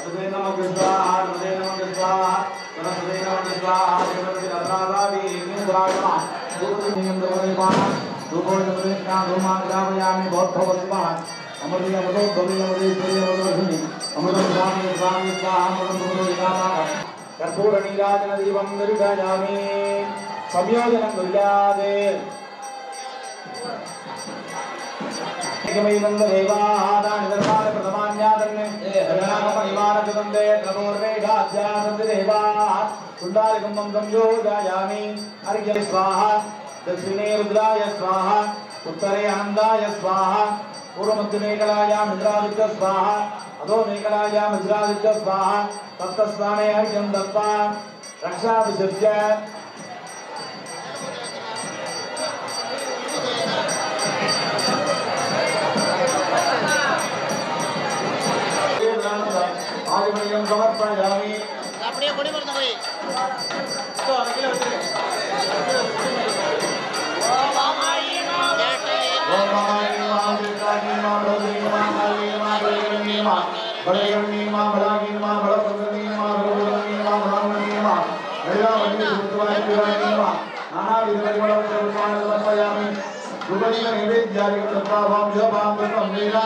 वसुदे नमः स्वाहा नमदे नमः स्वाहा सरस्वते नमः स्वाहा देवते अधरादादि इंद्रायणा दूतनियम देवदेवाः रूपोजपदेशना धूमाग्रामयामि बौद्धवस्वाः अमृते अमृतो द्रव्ये अमृते श्रेये अमृतवर्धिनि अमृतं स्वामी स्वामी स्वाहा अमृतं भूतविकामः कर्पूरनीराजनदीपं निर्गजामि संयोजनं कुर्यात् एकमैवन्द देवादानि धर्मान् प्रथमान्यादन्ने जगनामपरिवारकृतन्ते त्रमोर्वेगाध्यासन्ति देवाः कुण्डालिकुम्भं संयोजयामि अर्घ्य स्वाहा दक्षिणे रुद्राय स्वाहा उत्तरे आनन्दाय स्वाहा पूर्वमध्यमेकलायां मुद्रादित्य स्वाहा अधो मेकलायां मुद्रादित्य स्वाहा तप्तस्नाने अर्घ्यं दत्त्वा रक्षाभिषिच्य ஆதிமணியம் சமர்ப்பயாமி அப்படியே கொடி மறந்து போய் ஓம் மாமாயி மாமிருக்காணி மாமரோதி மாமாயி மாமரேகணி மா படைகணி மா பலாகி மா பலபுரணி மா பலபுரணி மா பலாமணி மா வேளாவணி சுத்துவாய் பிராணி மா நானாவித பரிமளம் சமர்ப்பயாமி சுபனிக நைவேத்யாதி தத்வாவாம் யோபாம் பிரம்மம் லீலா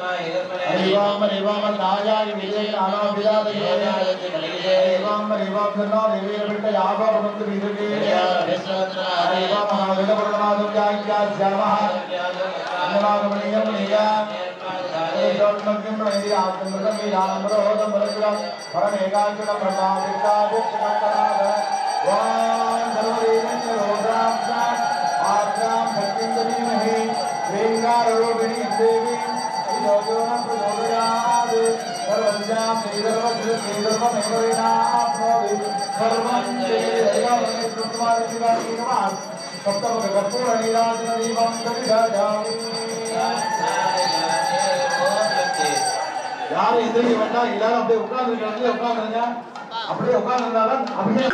அறிவாம் அறிவாமல் நாயாகி விஜய நானாபிதாத அறிவாம் அறிவாம் சொன்னால் நிறைவேறப்பட்ட யாபாரம் வந்து விரும்பி அறிவாம் सप्तमुखकर्पूरनीलाजनदीपं कविधायामि யாரும் எதிரிக்கு வந்தா எல்லாரும் அப்படியே உட்கார்ந்து இடத்துல உட்கார்ந்துருங்க. அப்படியே உட்கார்ந்துருந்தாலும் அப்படியே